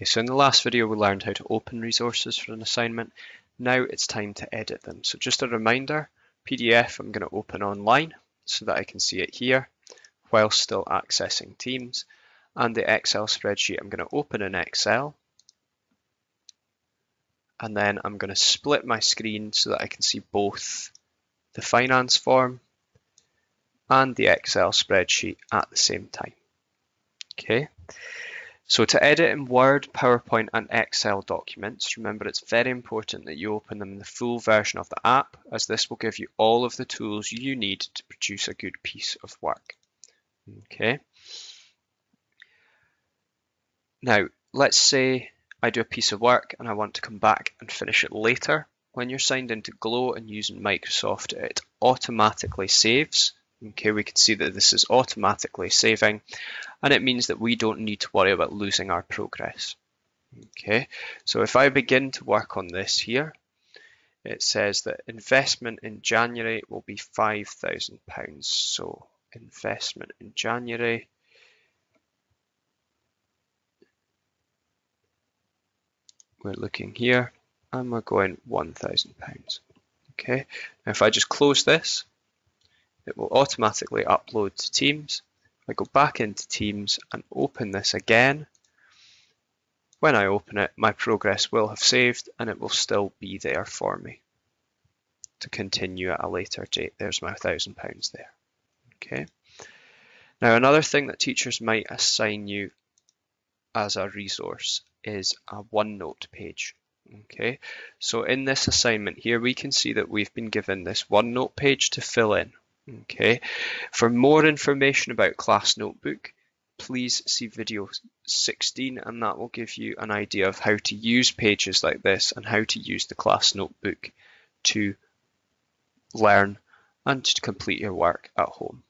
Okay, so in the last video we learned how to open resources for an assignment. Now it's time to edit them. So just a reminder, PDF I'm going to open online so that I can see it here while still accessing Teams. And the Excel spreadsheet I'm going to open in Excel. And then I'm going to split my screen so that I can see both the finance form and the Excel spreadsheet at the same time. Okay. So to edit in Word, PowerPoint and Excel documents, remember it's very important that you open them in the full version of the app as this will give you all of the tools you need to produce a good piece of work. Okay. Now, let's say I do a piece of work and I want to come back and finish it later. When you're signed into Glow and using Microsoft, it automatically saves Okay, we can see that this is automatically saving and it means that we don't need to worry about losing our progress. Okay, so if I begin to work on this here, it says that investment in January will be £5,000. So investment in January we're looking here and we're going £1,000. Okay, now if I just close this, it will automatically upload to Teams. I go back into Teams and open this again. When I open it, my progress will have saved and it will still be there for me to continue at a later date. There's my thousand pounds there. Okay. Now another thing that teachers might assign you as a resource is a OneNote page. Okay, so in this assignment here, we can see that we've been given this OneNote page to fill in. Okay, for more information about Class Notebook, please see video 16 and that will give you an idea of how to use pages like this and how to use the Class Notebook to learn and to complete your work at home.